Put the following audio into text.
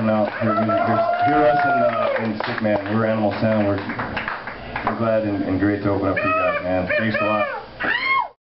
Come out, hear, hear, us in, uh, in Sick Man. We're Animal Sound. We're, we're glad and, and great to open up for you guys, man. Thanks a lot.